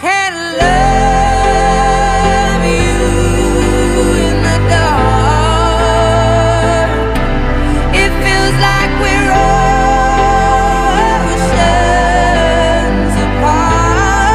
can't